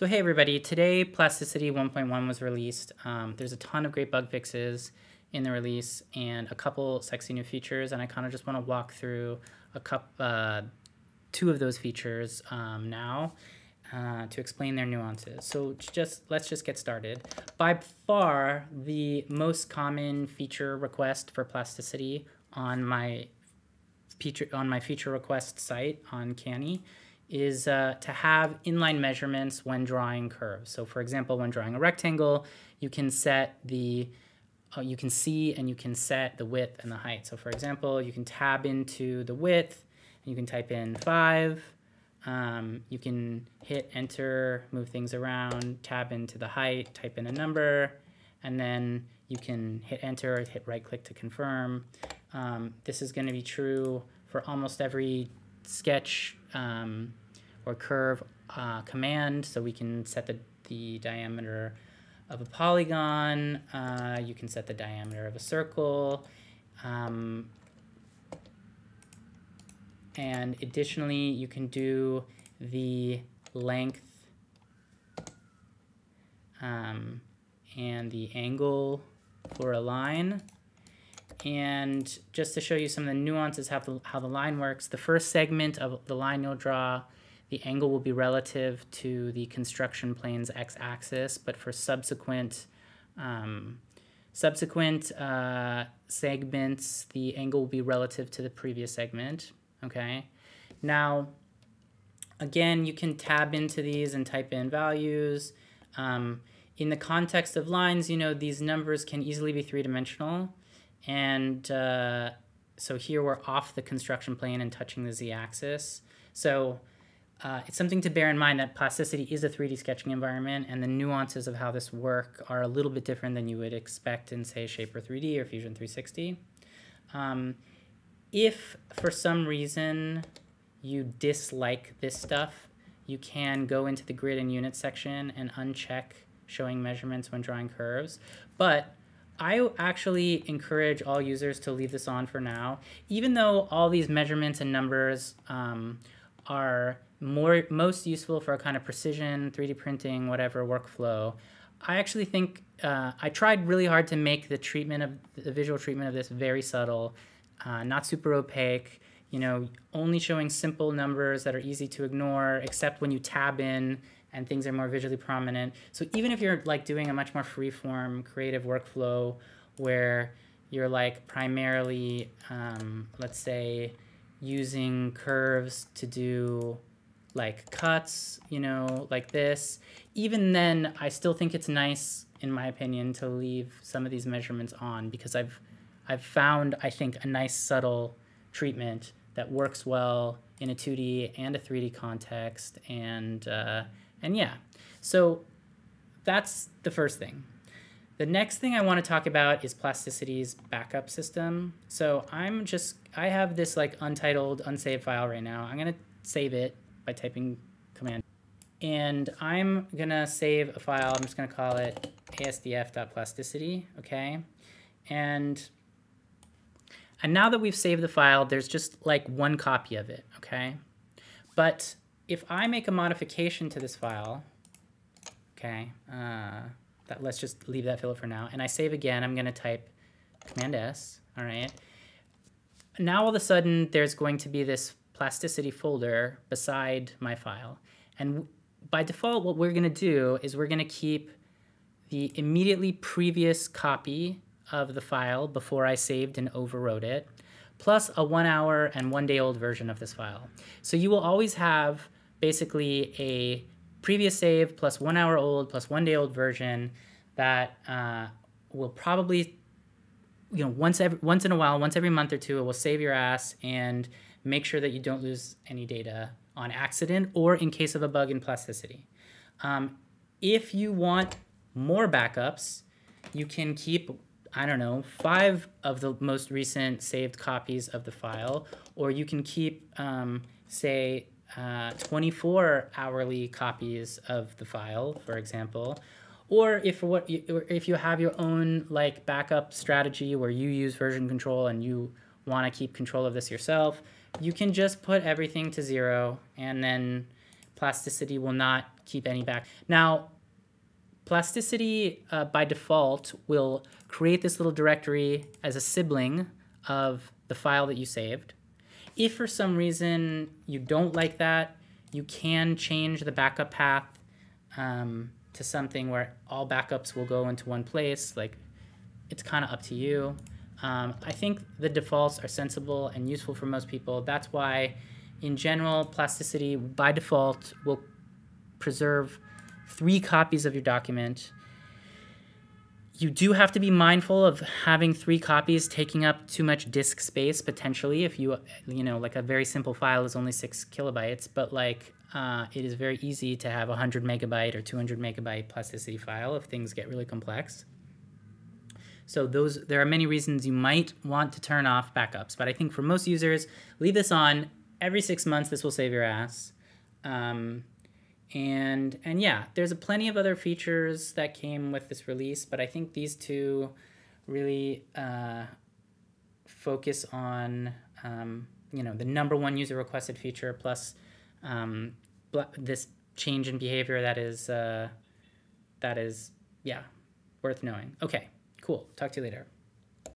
So hey everybody, today Plasticity 1.1 was released. Um, there's a ton of great bug fixes in the release and a couple sexy new features and I kind of just want to walk through a couple, uh, two of those features um, now uh, to explain their nuances. So just let's just get started. By far, the most common feature request for plasticity on my feature on my feature request site on Canny is uh, to have inline measurements when drawing curves. So for example, when drawing a rectangle, you can set the, uh, you can see and you can set the width and the height. So for example, you can tab into the width, and you can type in five, um, you can hit enter, move things around, tab into the height, type in a number, and then you can hit enter, hit right click to confirm. Um, this is gonna be true for almost every sketch um, or curve uh, command. So we can set the, the diameter of a polygon. Uh, you can set the diameter of a circle. Um, and additionally, you can do the length um, and the angle for a line. And just to show you some of the nuances how the, how the line works, the first segment of the line you'll draw, the angle will be relative to the construction plane's x-axis, but for subsequent um, subsequent uh, segments, the angle will be relative to the previous segment, okay? Now, again, you can tab into these and type in values. Um, in the context of lines, you know, these numbers can easily be three-dimensional. And uh, so here we're off the construction plane and touching the z-axis. So uh, it's something to bear in mind that plasticity is a 3D sketching environment and the nuances of how this work are a little bit different than you would expect in, say, Shapr3D or Fusion 360. Um, if for some reason you dislike this stuff, you can go into the grid and unit section and uncheck showing measurements when drawing curves. But I actually encourage all users to leave this on for now, even though all these measurements and numbers um, are more most useful for a kind of precision 3D printing, whatever workflow. I actually think uh, I tried really hard to make the treatment of the visual treatment of this very subtle, uh, not super opaque. You know, only showing simple numbers that are easy to ignore, except when you tab in and things are more visually prominent. So even if you're like doing a much more free-form creative workflow where you're like primarily, um, let's say, using curves to do like cuts, you know, like this. Even then, I still think it's nice, in my opinion, to leave some of these measurements on because I've, I've found, I think, a nice subtle treatment that works well in a 2D and a 3D context. And, uh, and yeah, so that's the first thing. The next thing I want to talk about is plasticity's backup system. So I'm just, I have this like untitled, unsaved file right now. I'm going to save it by typing command. And I'm going to save a file. I'm just going to call it asdf.plasticity, okay? And, and now that we've saved the file, there's just like one copy of it, okay? But if I make a modification to this file, okay, uh, that, let's just leave that field for now. And I save again, I'm gonna type Command S, all right? Now all of a sudden there's going to be this plasticity folder beside my file. And by default, what we're gonna do is we're gonna keep the immediately previous copy of the file before I saved and overwrote it, plus a one hour and one day old version of this file. So you will always have basically a previous save plus one hour old plus one day old version that uh, will probably, you know, once every, once in a while, once every month or two, it will save your ass and make sure that you don't lose any data on accident or in case of a bug in plasticity. Um, if you want more backups, you can keep, I don't know, five of the most recent saved copies of the file, or you can keep, um, say, uh, 24 hourly copies of the file, for example. Or if what if you have your own like backup strategy where you use version control and you want to keep control of this yourself, you can just put everything to zero and then plasticity will not keep any back. Now, plasticity uh, by default will create this little directory as a sibling of the file that you saved. If for some reason you don't like that, you can change the backup path um, to something where all backups will go into one place. Like, it's kind of up to you. Um, I think the defaults are sensible and useful for most people. That's why, in general, plasticity by default will preserve three copies of your document. You do have to be mindful of having three copies taking up too much disk space potentially if you, you know, like a very simple file is only six kilobytes, but like uh, it is very easy to have a 100 megabyte or 200 megabyte plasticity file if things get really complex. So those there are many reasons you might want to turn off backups, but I think for most users, leave this on every six months. This will save your ass. Um, and and yeah, there's a plenty of other features that came with this release, but I think these two really uh, focus on um, you know the number one user requested feature plus um, this change in behavior that is uh, that is yeah worth knowing. Okay, cool. Talk to you later.